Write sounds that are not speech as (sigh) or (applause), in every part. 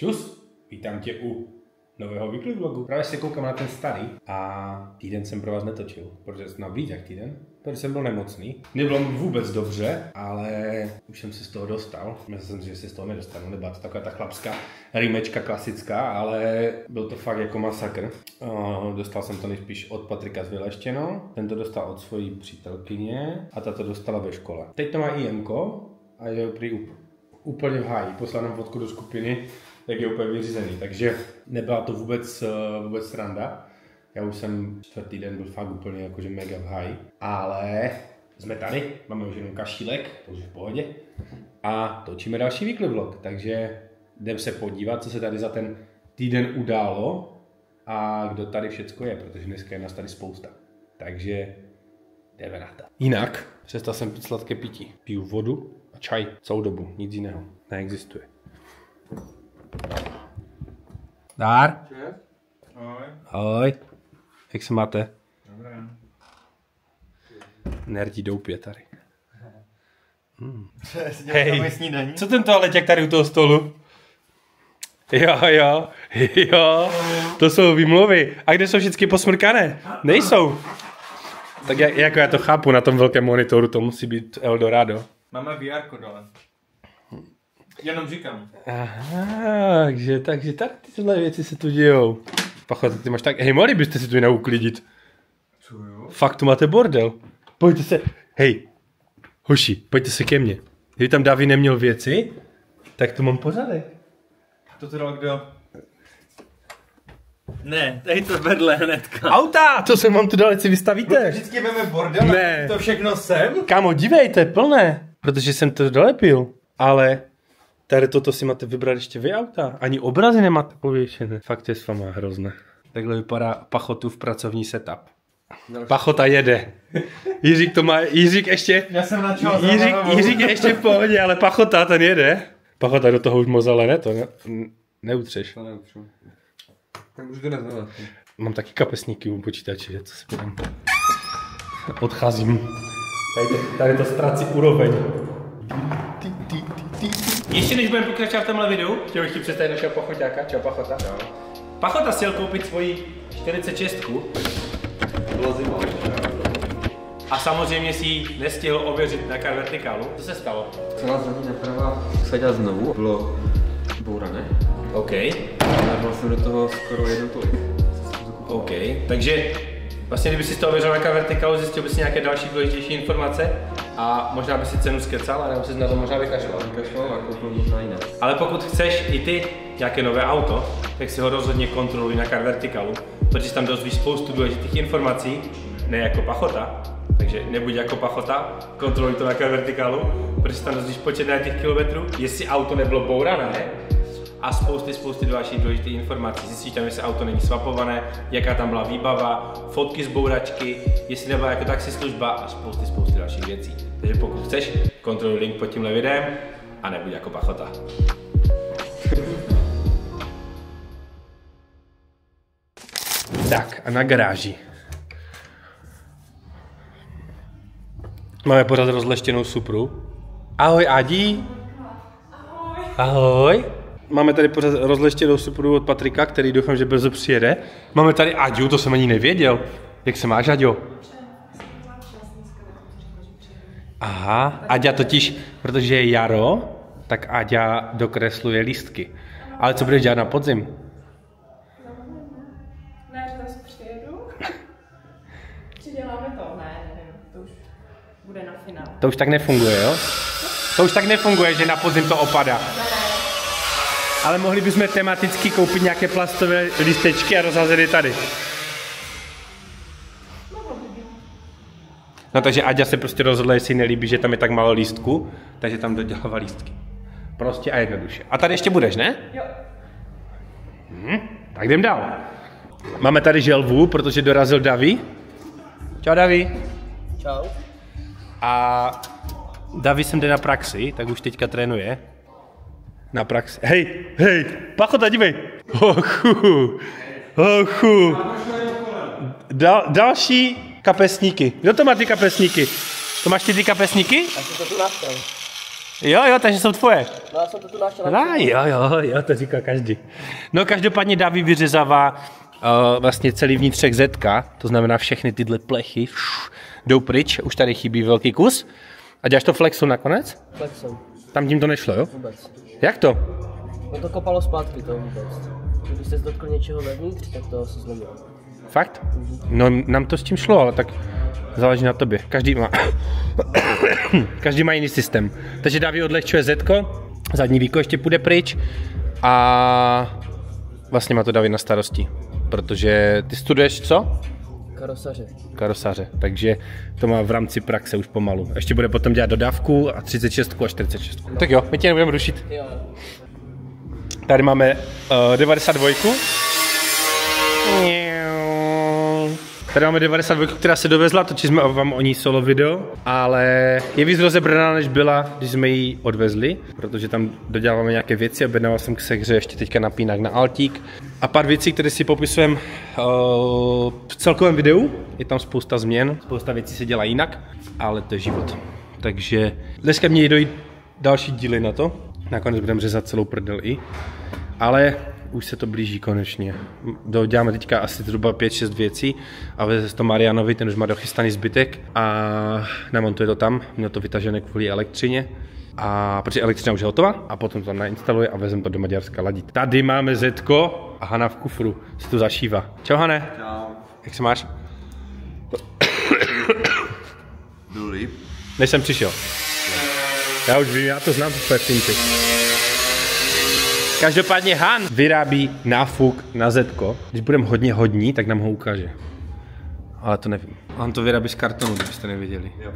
Čus, vítám tě u nového weekly vlogu. Právě se koukám na ten starý a týden jsem pro vás netočil, protože jsem na víc jak týden, protože jsem byl nemocný. Nebylo mi vůbec dobře, ale už jsem se z toho dostal. Myslel jsem, že se z toho nedostanu, nebyla to taková ta chlapská rýmečka klasická, ale byl to fakt jako masakr. Dostal jsem to nejspíš od Patrika z Vyleštěno, ten to dostal od svojí přítelkyně a ta to dostala ve škole. Teď to má IMko a je prý úplně v háji. Poslal nám fotku do skupiny, jak je úplně vyřízený. Takže nebyla to vůbec, eh, vůbec sranda. Já už jsem čtvrtý den byl fakt úplně jakože mega v háji. Ale jsme tady, máme už jenom kašílek, to už v pohodě. A točíme další weekly vlog, takže jdem se podívat, co se tady za ten týden událo a kdo tady všecko je, protože dneska je nás tady spousta. Takže jdeme na to. Jinak, přestal jsem pít sladké pití. Piju vodu a čaj celou dobu, nic jiného. Neexistuje. Dár? Ahoj. Ahoj. Jak se máte? Dobré. Nerdi doupě tady. (laughs) Hej. Hej. Co ten toaleťák tady u toho stolu? Jo, jo, (laughs) jo, to jsou výmluvy. A kde jsou všichni posmrkané? Nejsou. Tak jak, jako já to chápu, na tom velkém monitoru to musí být Eldorado. Máme VR dole. Jenom říkám. Aha, takže, takže tak tyhle věci se tu dějou. Pacho, ty máš tak, hej, mohli byste si tu jinak uklidit. Co jo? Fakt tu máte bordel. Pojďte se, hej, hoši, pojďte se ke mně. Kdyby tam Davy neměl věci, tak tu mám pořádek. To to dal kdo? Ne, tady to vedle hnedka. Auta, to jsem vám tu dal, si vystavíte. Vždycky veme bordel, Ne. to všechno sem? Kámo, dívejte, plné. Protože jsem to dolepil. Ale tady toto si máte vybrat ještě vy auta. Ani obrazy nemáte pověšené. Fakt je s váma hrozné. Takhle vypadá pachotu v pracovní setup. Pachota jede. Jiřík to má, Jiřík ještě, Já jsem načal Jiřík, Jiřík je ještě v pohodě, ale Pachota ten jede. Pachota do toho už moc ale ne, to ne, neutřeš. To neutřu. Tak už. Mám taky kapesníky u počítače, co si budem. Odcházím. Tady, to- tady to ztrácí úroveň. Ještě než budeme pokračovat v tomhle videu, chtěl bych ti představit našeho pachoťáka. Čau Pachota. Čau. Pachota si jel koupit svoji 46 Byla zima. a samozřejmě si ji nestihl ověřit na car vertikálu. Co se stalo? Celá zadní naprava se dělá znovu. Bylo bourané. OK. Ale byl jsem do toho skoro jednou tolik. OK. Takže vlastně kdyby si to ověřil na car vertikálu, zjistil bys nějaké další důležitější informace a možná by si cenu skecal a nebo si na to možná vykašlal. Kašlal a koupil možná jiné. Ale pokud chceš i ty nějaké nové auto, tak si ho rozhodně kontroluj na Car Verticalu, protože si tam dozvíš spoustu důležitých informací, ne jako pachota, takže nebuď jako pachota, kontroluj to na Car Verticalu, protože si tam dozvíš počet těch kilometrů, jestli auto nebylo bourané, a spousty, spousty dalších důležitých informací. Zjistíš tam, jestli auto není swapované, jaká tam byla výbava, fotky z bouračky, jestli nebyla jako taxislužba a spousty, spousty dalších věcí. Takže pokud chceš, kontroluj link pod tímhle videem a nebuď jako pachota. Tak a na garáži. Máme pořád rozleštěnou supru. Ahoj Adi. Ahoj. Ahoj. Máme tady pořád rozleštěnou supru od Patrika, který doufám, že brzo přijede. Máme tady Aďu, to jsem ani nevěděl. Jak se máš, Aďo? Aha, Aďa totiž, protože je jaro, tak Aďa dokresluje lístky. Ale co budeš dělat na podzim? Ne, že zase přijedu. Přiděláme to? Ne, nevím, to už bude na finál. To už tak nefunguje, jo? To už tak nefunguje, že na podzim to opadá. Ale mohli bychom tematicky koupit nějaké plastové lístečky a rozházet je tady. No takže Aďa se prostě rozhodla, jestli nelíbí, že tam je tak málo lístků, takže tam dodělává lístky. Prostě a jednoduše. A tady ještě budeš, ne? Jo. Tak jdem dál. Máme tady želvu, protože dorazil Davy. Čau Davy. Čau. A Davy sem jde na praxi, tak už teďka trénuje. Na praxi. Hej, hej, pachota, dívej. Hochu, hochu. Dal, další kapesníky. Kdo to má ty kapesníky? To máš ty ty kapesníky? Já jsem to tu našel. Jo, jo, takže jsou tvoje. No já jsem to tu našel. A jo, jo, jo, to říká každý. No každopádně Daví vyřezává uh, vlastně celý vnitřek zetka, to znamená všechny tyhle plechy šš, jdou pryč, už tady chybí velký kus. A děláš to flexu nakonec? Flexem. Tam tím to nešlo, jo? Vůbec. Jak to? No to kopalo zpátky to vůbec. Když jsi dotkl něčeho vevnitř, tak to se zlomilo. Fakt? No nám to s tím šlo, ale tak záleží na tobě. Každý má, (coughs) každý má jiný systém. Takže Daví odlehčuje zetko, zadní víko ještě půjde pryč a vlastně má to David na starosti. Protože ty studuješ co? Karosaře. Karosaře, takže to má v rámci praxe už pomalu. Ještě bude potom dělat dodávku a 36 a 46. Tak jo, my tě nebudeme rušit. Jo. Tady máme uh, 92. Tady máme 92, která se dovezla, točili jsme vám o ní solo video, ale je víc rozebraná, než byla, když jsme ji odvezli, protože tam doděláváme nějaké věci, objednával jsem k hře ještě teďka napínak na altík. A pár věcí, které si popisujeme uh, v celkovém videu, je tam spousta změn, spousta věcí se dělá jinak, ale to je život. Takže dneska mějí dojít další díly na to, nakonec budeme řezat celou prdel i, ale už se to blíží konečně. Doděláme teďka asi zhruba 5-6 věcí a veze to Marianovi, ten už má dochystaný zbytek a namontuje to tam, měl to vytažené kvůli elektřině. A protože elektřina už je hotová a potom to nainstaluje a vezem to do Maďarska ladit. Tady máme Zetko a Hana v kufru se tu zašívá. Čau Hane. Čau. Jak se máš? Líp. Než jsem přišel. Já už vím, já to znám, to je Každopádně Han vyrábí náfuk na Zetko. Když budeme hodně hodní, tak nám ho ukáže. Ale to nevím. Han to vyrábí z kartonu, kdybyste nevěděli. Jo.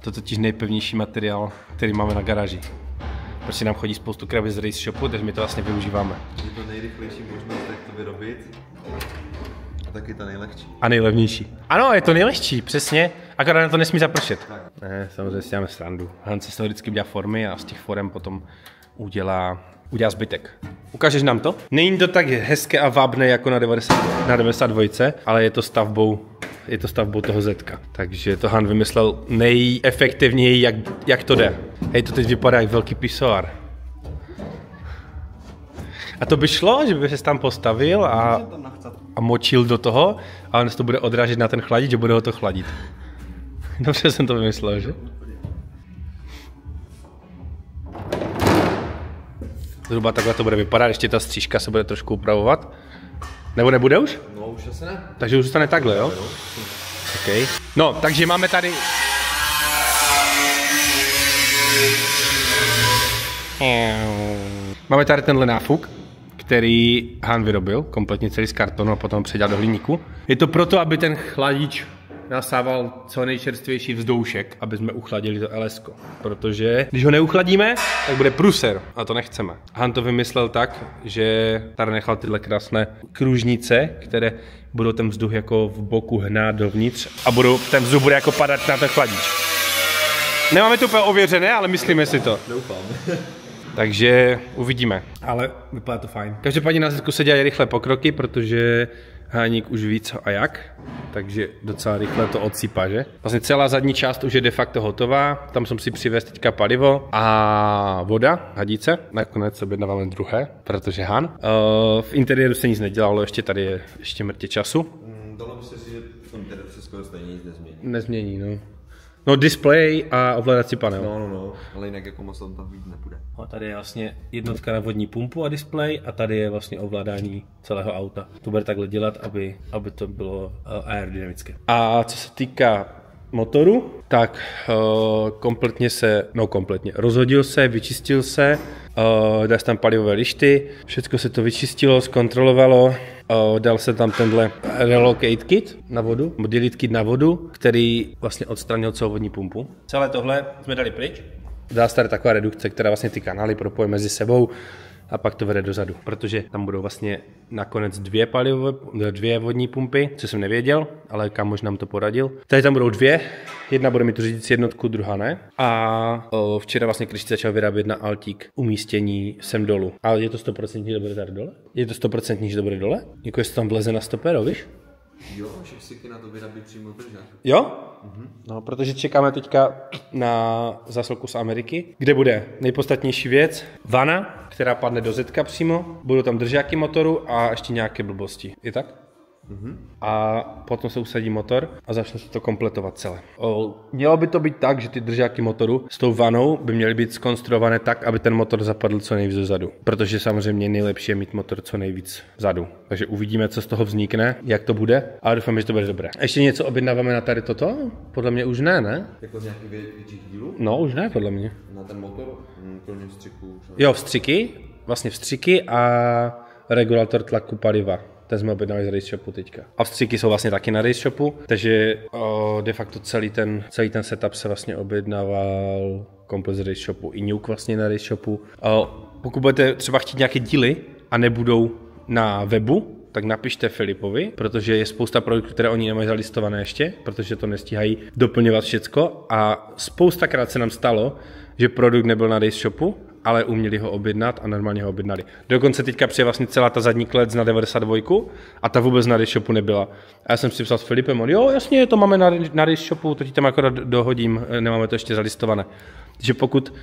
To je totiž nejpevnější materiál, který máme na garáži. Prostě nám chodí spoustu krabic z race shopu, takže my to vlastně využíváme. Je to nejrychlejší možnost, jak to vyrobit. A taky ta nejlehčí. A nejlevnější. Ano, je to nejlehčí, přesně. Akorát na to nesmí zapršet. Ne, samozřejmě si děláme srandu. Han se z toho vždycky udělá formy a z těch forem potom udělá, udělá zbytek. Ukážeš nám to? Není to tak hezké a vábné jako na, 90, na 92, ale je to stavbou je to stavbou toho Zetka. Takže to Han vymyslel nejefektivněji, jak, jak to jde. Hej, to teď vypadá jak velký pisoár. A to by šlo, že by se tam postavil a, a močil do toho a on se to bude odrážet na ten chladič a bude ho to chladit. (laughs) Dobře jsem to vymyslel, že? Zhruba takhle to bude vypadat, ještě ta střížka se bude trošku upravovat. Nebo nebude už? No už asi ne. Takže už zůstane takhle, jo? Okay. No, takže máme tady... Máme tady tenhle náfuk, který Han vyrobil, kompletně celý z kartonu a potom předělal do hliníku. Je to proto, aby ten chladič nasával co nejčerstvější vzdoušek, aby jsme uchladili to LS. Protože když ho neuchladíme, tak bude pruser a to nechceme. Han to vymyslel tak, že tady nechal tyhle krásné kružnice, které budou ten vzduch jako v boku hnát dovnitř a budou, ten vzduch bude jako padat na ten chladič. Nemáme to úplně ověřené, ale myslíme si to. Doufám. (laughs) Takže uvidíme. Ale vypadá to fajn. Každopádně na Zetku se dělají rychle pokroky, protože Háník už ví co a jak, takže docela rychle to odsýpá, že? Vlastně celá zadní část už je de facto hotová, tam jsem si přivez teďka palivo a voda, hadice, nakonec objednáváme druhé, protože Han. Uh, v interiéru se nic nedělalo, ještě tady je ještě mrtě času. Dalo by se si, že v tom teda se skoro stejně nic nezmění. Nezmění, no. No display a ovladací panel. No, no, no. Ale jinak jako moc tam tam víc nepůjde. A tady je vlastně jednotka na vodní pumpu a displej a tady je vlastně ovládání celého auta. To bude takhle dělat, aby, aby to bylo uh, aerodynamické. A co se týká motoru, tak uh, kompletně se, no kompletně, rozhodil se, vyčistil se, uh, dal se tam palivové lišty, všechno se to vyčistilo, zkontrolovalo, dal se tam tenhle relocate kit na vodu, delete kit na vodu, který vlastně odstranil celou vodní pumpu. Celé tohle jsme dali pryč, Dá se tady taková redukce, která vlastně ty kanály propoje mezi sebou a pak to vede dozadu, protože tam budou vlastně nakonec dvě palivové, dvě vodní pumpy, co jsem nevěděl, ale Kamož nám to poradil. Tady tam budou dvě, jedna bude mít tu řídící jednotku, druhá ne. A o, včera vlastně Krišti začal vyrábět na Altík umístění sem dolů. Ale je to 100% že to bude tady dole? Je to 100% že to bude dole? Jako jestli tam vleze na stopero, víš? Jo, že si na to vyrábí přímo držák. Jo? No, protože čekáme teďka na zásilku z Ameriky, kde bude nejpodstatnější věc, vana, která padne do zetka přímo, budou tam držáky motoru a ještě nějaké blbosti. Je tak? A potom se usadí motor a začne se to kompletovat celé. O, mělo by to být tak, že ty držáky motoru s tou vanou by měly být skonstruované tak, aby ten motor zapadl co nejvíc dozadu. Protože samozřejmě nejlepší je mít motor co nejvíc vzadu. Takže uvidíme, co z toho vznikne, jak to bude, ale doufám, že to bude dobré. Ještě něco objednáváme na tady toto? Podle mě už ne, ne? Jako z nějakých vě- větších dílů? No, už ne, podle mě. Na ten motor? Hm, kromě vstřiku. Jo, vstřiky, vlastně vstřiky a regulator tlaku paliva. Ten jsme objednali z Race Shopu teďka. A vstřiky jsou vlastně taky na Race Shopu, takže o, de facto celý ten, celý ten setup se vlastně objednával komplet z Race Shopu. I Nuke vlastně na Race Shopu. O, pokud budete třeba chtít nějaké díly a nebudou na webu, tak napište Filipovi, protože je spousta produktů, které oni nemají zalistované ještě, protože to nestíhají doplňovat všecko a spoustakrát se nám stalo, že produkt nebyl na Race Shopu, ale uměli ho objednat a normálně ho objednali. Dokonce teďka přijde vlastně celá ta zadní klec na 92 a ta vůbec na Shopu nebyla. A já jsem si psal s Filipem, on, jo, jasně, to máme na, na Shopu, to ti tam akorát dohodím, nemáme to ještě zalistované. Takže pokud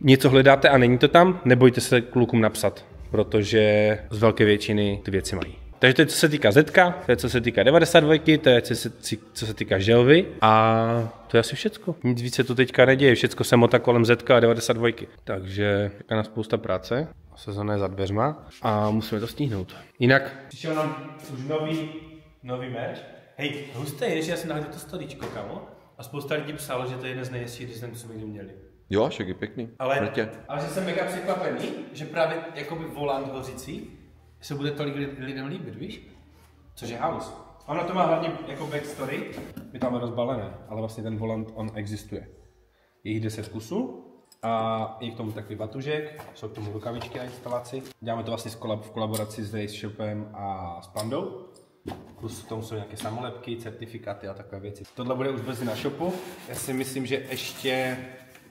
něco hledáte a není to tam, nebojte se klukům napsat, protože z velké většiny ty věci mají. Takže to je co se týká Zetka, to je co se týká 92, to je co se, co se týká Želvy a to je asi všecko. Nic více tu teďka neděje, všecko se motá kolem Zetka a 92. Takže čeká nás spousta práce, sezóna je za dveřma a musíme to stihnout. Jinak přišel nám už nový, nový merch. Hej, husté je, že já jsem nahodil to storičko, kamo, a spousta lidí psalo, že to je jeden z nejhezčích designů, co jsme kdy měli. Jo, však je pěkný. Ale, ale že jsem mega překvapený, že právě jakoby volant hořící se bude tolik li- lidem líbit, víš? Což je house. Ono to má hlavně jako backstory, my tam je rozbalené, ale vlastně ten volant, on existuje. Je jich 10 kusů a je k tomu takový batužek, jsou k tomu rukavičky na instalaci. Děláme to vlastně v kolaboraci s Race Shopem a s Pandou. Plus k tomu jsou nějaké samolepky, certifikáty a takové věci. Tohle bude už brzy na shopu. Já si myslím, že ještě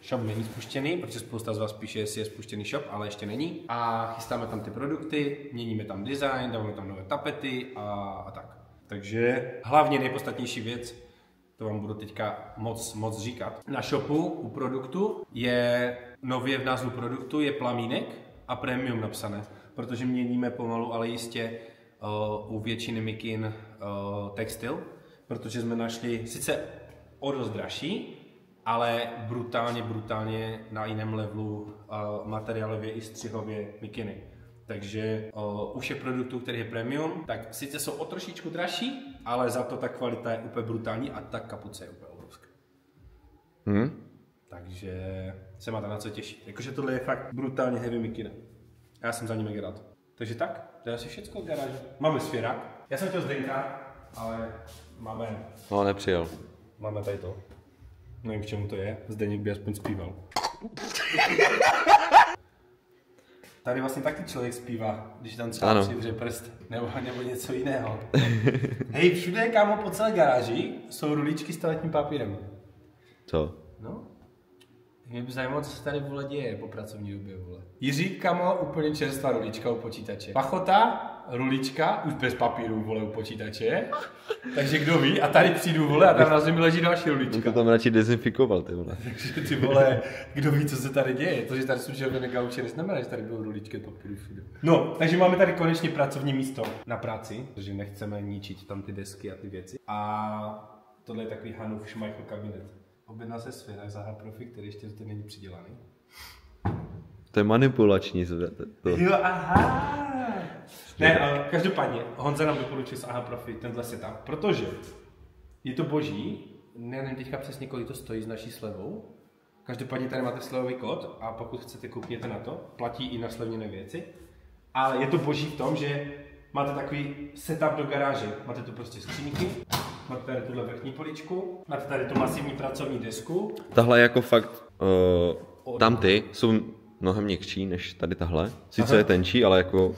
shop není spuštěný, protože spousta z vás píše, jestli je spuštěný shop, ale ještě není. A chystáme tam ty produkty, měníme tam design, dáváme tam nové tapety a, a tak. Takže hlavně nejpodstatnější věc, to vám budu teďka moc, moc říkat. Na shopu u produktu je nově v názvu produktu je plamínek a premium napsané, protože měníme pomalu, ale jistě uh, u většiny mikin uh, textil, protože jsme našli sice o dost dražší, ale brutálně, brutálně na jiném levelu uh, materiálově i střihově mikiny. Takže uh, u všech produktů, který je premium, tak sice jsou o trošičku dražší, ale za to ta kvalita je úplně brutální a ta kapuce je úplně obrovská. Hm? Takže se máte na co těšit. Jakože tohle je fakt brutálně heavy mikina. A já jsem za ní mega rád. Takže tak, to je asi všechno v garáži. Máme svěrak. Já jsem chtěl Zdenka, ale máme, No, nepřijel. máme tady to. Nevím, k čemu to je. Zdeněk by aspoň zpíval. Tady vlastně taky člověk zpívá, když tam třeba Ano. přivře prst, nebo, nebo něco jiného. Hej, všude, kámo, po celé garáži jsou ruličky s toaletním papírem. Co? No. Mě by zajímalo, co se tady vole děje po pracovní době, vole. Jiří, kamo, úplně čerstvá rulička u počítače. Pachota, rulička, už bez papíru, vole, u počítače. Takže kdo ví, a tady přijdu, vole, a tam na zemi leží další rulička. to tam radši dezinfikoval, ty vole. Takže ty vole, kdo ví, co se tady děje. To, že tady jsou červené gauče, neznamená, že tady budou ruličky papíru všude. No, takže máme tady konečně pracovní místo na práci, protože nechceme ničit tam ty desky a ty věci. A tohle je takový Hanův Schmeichel kabinet. Objednal se svět za profi, který ještě zde není přidělaný. To je manipulační. To, to. Jo, aha. Ne, ale každopádně, Honza nám doporučil z Aha Profi tenhle setup, protože je to boží, ne, nevím teďka přesně, kolik to stojí s naší slevou. Každopádně tady máte slevový kód a pokud chcete, koukněte na to. Platí i na slevněné věci. Ale je to boží v tom, že máte takový setup do garáže. Máte tu prostě skřínky, máte tady tuhle vrchní poličku, máte tady tu masivní pracovní desku, Tahle je jako fakt, uh, tam ty jsou mnohem měkčí než tady tahle. Sice Aha. je tenčí, ale jako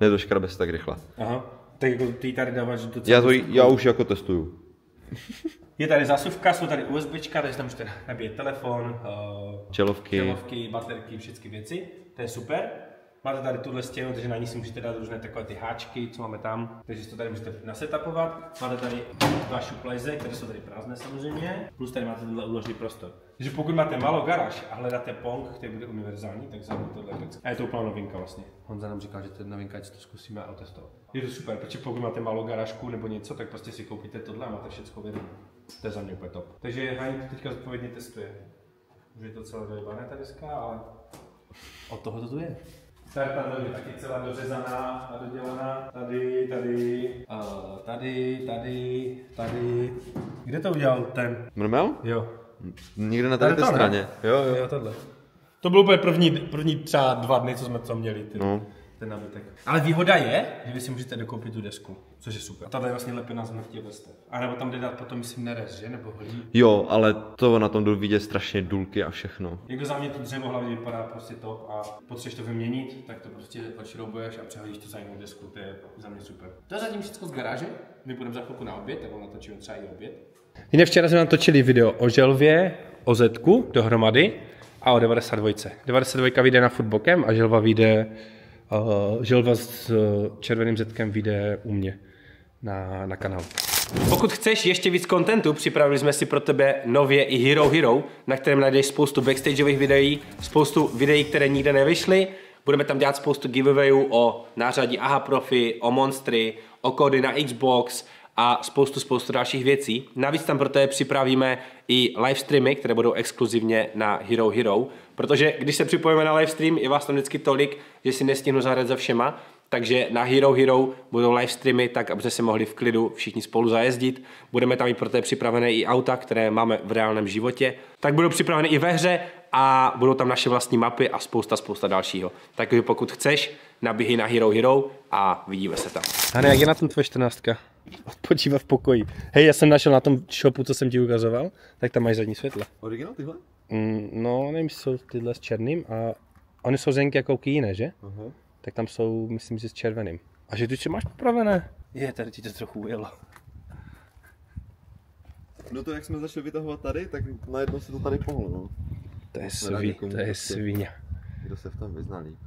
nedoškrabe se tak rychle. Aha. Tak jako ty tady dáváš docela Já, to, já už jako testuju. (laughs) Je tady zásuvka, jsou tady USBčka, takže tam můžete nabíjet telefon, uh, Čelovky. čelovky, baterky, všechny věci. To je super. Máte tady tuhle stěnu, takže na ní si můžete dát různé takové ty háčky, co máme tam. Takže si to tady můžete nasetapovat. Máte tady dva šuplajze, které jsou tady prázdné samozřejmě. Plus tady máte tenhle úložný prostor. Takže pokud máte malou garáž a hledáte Pong, který bude univerzální, tak za tohle věc. A je to úplná novinka vlastně. Honza nám říkal, že to je novinka, ať to zkusíme a otestovat. Je to super, protože pokud máte malou garážku nebo něco, tak prostě si koupíte tohle a máte všechno v jednom. To je za mě úplně top. Takže Hani to teďka zodpovědně testuje. Už je to celé dojebané ta deska, ale od toho to tu je. Tady ta je taky celá dořezaná a dodělaná. Tady, tady, uh, tady, tady, tady. Kde to udělal ten? Mrmel? Jo. Někde na Tady ne? straně. Jo, jo. Jo, tohle. To bylo úplně první, první třeba dva dny, co jsme to měli. Ty, No. Ten nabytek. Ale výhoda je, že vy si můžete dokoupit tu desku, což je super. A tady je vlastně lepená z mrtě vrstev. A nebo tam jde dát potom, myslím, nerez, že? Nebo hlí. Jo, ale to na tom jdu vidět strašně důlky a všechno. Jako za mě to dřevo hlavně vypadá prostě top a potřebuješ to vyměnit, tak to prostě odšroubuješ a přehodíš to za jinou desku, to je za mě super. To je zatím všechno z garáže, my budeme za chvilku na oběd, tak natočíme třeba i oběd. Jinak včera jsme natočili video o želvě, o Zetku dohromady a o 92. 92 vyjde na Footbokem a želva vyjde, uh, želva s uh, červeným Zetkem vyjde u mě na, na kanálu. Pokud chceš ještě víc kontentu, připravili jsme si pro tebe nově i Hero Hero, na kterém najdeš spoustu backstageových videí, spoustu videí, které nikde nevyšly. Budeme tam dělat spoustu giveawayů o nářadí AHA Profi, o monstry, o kódy na Xbox a spoustu, spoustu dalších věcí. Navíc tam pro tebe připravíme i livestreamy, které budou exkluzivně na Hero Hero, protože když se připojíme na livestream, je vás tam vždycky tolik, že si nestihnu zahrát za všema, takže na Hero Hero budou live streamy, tak abyste se mohli v klidu všichni spolu zajezdit. Budeme tam mít pro té připravené i auta, které máme v reálném životě. Tak budou připraveny i ve hře a budou tam naše vlastní mapy a spousta, spousta dalšího. Takže pokud chceš, nabíhej na Hero Hero a vidíme se tam. Hane, jak je na tom tvoje 14? Odpočívá v pokoji. Hej, já jsem našel na tom shopu, co jsem ti ukazoval, tak tam máš zadní světla. Originál tyhle? Mm, no, nevím, jestli jsou tyhle s černým a oni jsou zenky jako jiné, že? Aha. tak tam jsou, myslím, že s červeným. A že ty máš popravené? Je, tady ti to trochu ujelo. No to jak jsme začali vytahovat tady, tak najednou se to tady pohlo, no. To je sví, někomu to je prostě. svině. Kdo se v tom vyzná líp.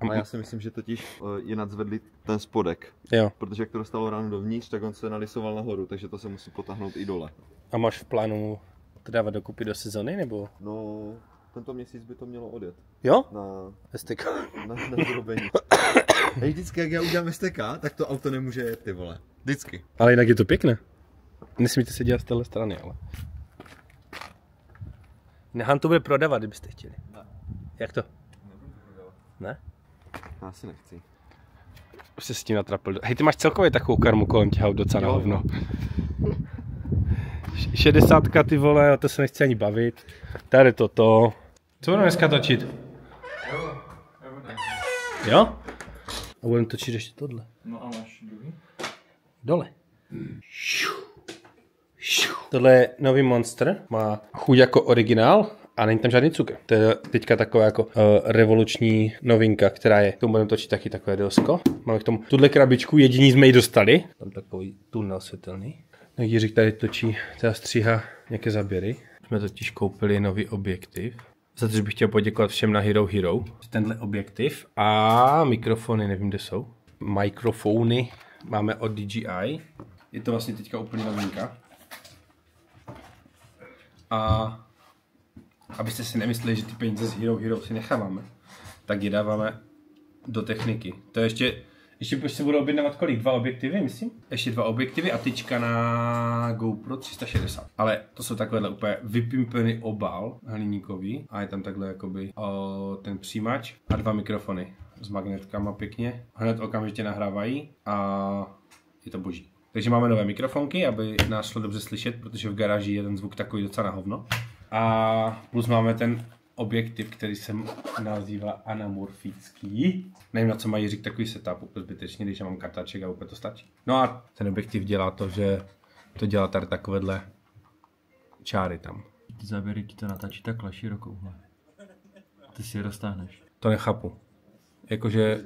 Ale já si myslím, že totiž uh, je nadzvedli ten spodek. Jo, Protože jak to dostalo ráno dovnitř, tak on se nalisoval nahoru, takže to se musí potáhnout i dole. a máš v plánu to dávat dokupy do sezony, nebo? No, tento měsíc by to mělo odjet Jo? na, Vestek. na, na vyrobení. (coughs) Hej, vždycky jak já udělám STK, tak to auto nemůže jet, ty vole. Vždycky. Ale jinak je to pěkné. Nesmíte se dělat z téhle strany, ale. Nehan to bude prodávat, kdybyste chtěli. Jak to? Ne? Já asi nechci. Už se s tím natrapil. Hej, ty máš celkově takovou karmu kolem těha docela na hovno. (laughs) Š- Šedesátka ty vole, o to se nechci ani bavit. Tady toto. Co budeme dneska točit? Jo? A budeme točit ještě tohle. No a máš druhý? Dole. Tohle je nový Monster, má chuť jako originál a není tam žádný cukr. To je teďka taková jako uh, revoluční novinka, která je. K tomu budeme točit taky takové dosko. Máme k tomu tuhle krabičku, jediný jsme ji dostali. Tam takový tunel světelný. No Jiřík tady točí, teda stříhá nějaké zaběry. Jsme totiž koupili nový objektiv. Za to, bych chtěl poděkovat všem na Hero Hero. Tenhle objektiv a mikrofony, nevím, kde jsou. Mikrofony máme od DJI. Je to vlastně teďka úplně novinka. A abyste si nemysleli, že ty peníze z Hero Hero si necháváme, tak je dáváme do techniky. To je ještě, ještě se budou objednávat kolik? Dva objektivy, myslím? Ještě dva objektivy a tyčka na GoPro 360. Ale to jsou takovéhle úplně vypimpený obal hliníkový a je tam takhle jakoby o, ten přijímač a dva mikrofony s magnetkama pěkně. Hned okamžitě nahrávají a je to boží. Takže máme nové mikrofonky, aby nás šlo dobře slyšet, protože v garáži je ten zvuk takový docela na hovno. A plus máme ten objektiv, který se nazývá anamorfický. Nevím, na co mají říct takový setup, úplně zbytečně, když já mám kartaček a úplně to stačí. No a ten objektiv dělá to, že to dělá tady takovéhle čáry tam. Ty záběry ti to natáčí takhle širokou. Ty si je roztáhneš. To nechápu. Jakože,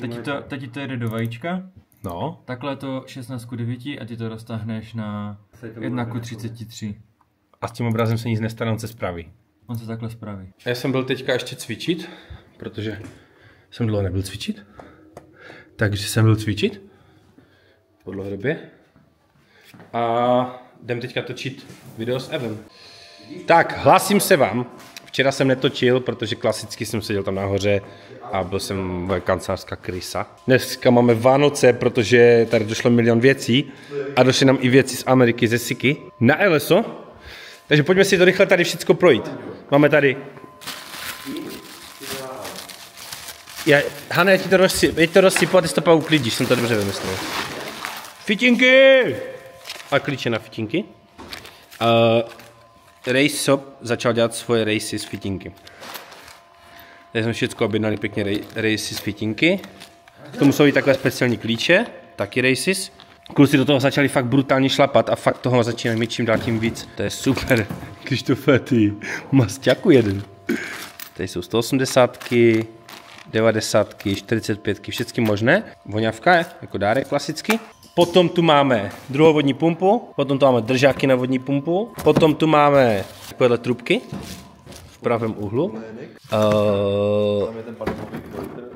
Teď ti to, teď to jede do vajíčka, no, takhle je to 16 k 9 a ty to roztáhneš na 1 k 33. a s tím obrazem se nic nestane, on se spraví. On se takhle spraví. Já jsem byl teďka ještě cvičit, protože jsem dlouho nebyl cvičit. Takže jsem byl cvičit. Po dlouhé době. A jdem teďka točit video s Evem. Tak, hlásím se vám. Včera jsem netočil, protože klasicky jsem seděl tam nahoře a byl jsem moje kancelářská krysa. Dneska máme Vánoce, protože tady došlo milion věcí a došly nám i věci z Ameriky, ze Siky. Na LSO. Takže pojďme si to rychle tady všechno projít. Máme tady já, Hane, já ti to, rozsypu, já ti to rozsypu a ty to pak uklidíš, jsem to dobře vymyslel. Fitinky! A klíče na fitinky. Uh, Race Shop začal dělat svoje racy z fitinky. Tady jsme všechno objednali pěkně racy z fitinky. K tomu jsou i takové speciální klíče, taky races. Kluci do toho začali fakt brutálně šlapat a fakt toho začínají mít čím dál tím víc. To je super. Krištofe, ty masťaku jeden. Tady jsou 180, 90, 45, všechny možné. Voňavka je jako dárek klasicky. Potom tu máme druhou vodní pumpu, potom tu máme držáky na vodní pumpu, potom tu máme takovéhle trubky v pravém úhlu. Uh,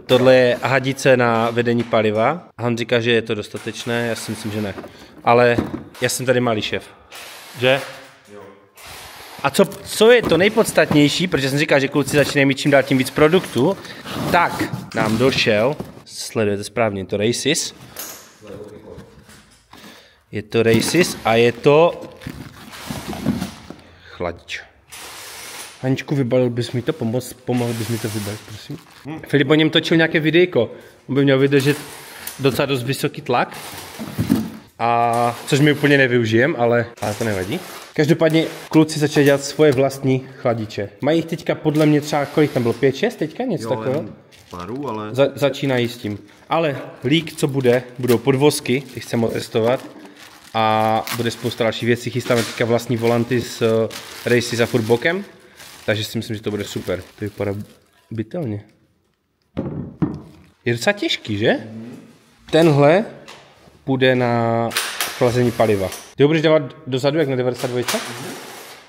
tohle je hadice na vedení paliva. Han říká, že je to dostatečné, já si myslím, že ne. Ale já jsem tady malý šéf. Že? A co, co je to nejpodstatnější, protože jsem říkal, že kluci začínají mít čím dál tím víc produktů, tak nám došel, sledujete správně, to Races. Je to Races a je to chladič. Haničku, vybalil bys mi to, pomoc, pomohl bys mi to vybalit, prosím. Hmm. Filip o něm točil nějaké videjko, on by měl vydržet docela dost vysoký tlak, a což mi úplně nevyužijem, ale, ale to nevadí. Každopádně kluci začali dělat svoje vlastní chladiče. Mají jich teďka podle mě třeba, kolik tam bylo, 5-6 teďka, něco takového? Paru, ale... Za, začínají s tím. Ale lík, co bude, budou podvozky, ty chceme testovat. A bude spousta dalších věcí. Chystáme teďka vlastní volanty s uh, racy za furt bokem. Takže si myslím, že to bude super. To vypadá bytelně. Je docela těžký, že? Tenhle půjde na chlazení paliva. Ty ho budeš dávat dozadu, jak na 92? Mm-hmm.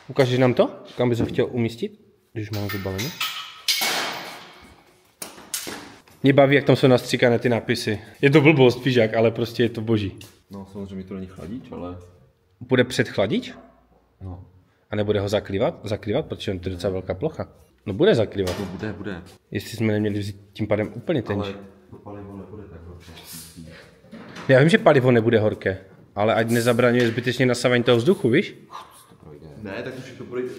Ukážeš nám to? Kam bys ho chtěl umístit? Když mám vybavený. Mě baví, jak tam jsou nastříkané ty nápisy. Je to blbost, vížák, ale prostě je to boží. No, samozřejmě to není chladič, ale... Bude před chladič? No. A nebude ho zakrývat? Zakrývat, protože to je docela velká plocha. No bude zakrývat. To bude, bude. Jestli jsme neměli vzít tím pádem úplně ten. Ale to palivo. Já vím, že palivo nebude horké, ale ať nezabraňuje zbytečně nasávání toho vzduchu, víš? Ne, tak to všechno projde.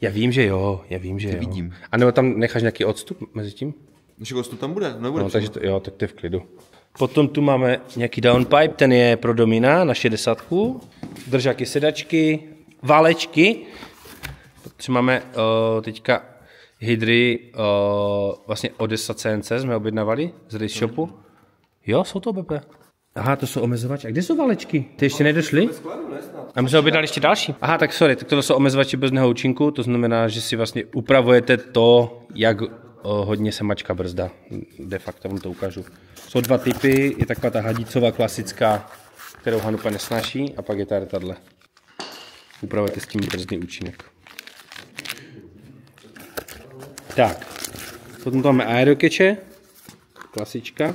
Já vím, že jo, já vím, že jo. vidím. A nebo tam necháš nějaký odstup mezi tím? Naše odstup tam bude, nebude. No, takže to, jo, tak to je v klidu. Potom tu máme nějaký downpipe, ten je pro domina na 60. Držáky sedačky, válečky. Protože máme uh, teďka hydry uh, vlastně Odessa CNC jsme objednávali z Race Shopu. Jo, jsou to BP. Aha, to jsou omezovači. A kde jsou válečky? Ty ještě nedošly? A my jsme objednali ještě další. Aha, tak sorry, tak tohle jsou omezovači bez účinku, to znamená, že si vlastně upravujete to, jak o, hodně se mačka brzda. De facto vám to ukážu. Jsou dva typy, je taková ta hadicová klasická, kterou Hanupa nesnáší, a pak je tady tahle. Upravujete s tím brzdný účinek. Tak, potom tam máme aerokeče, klasička,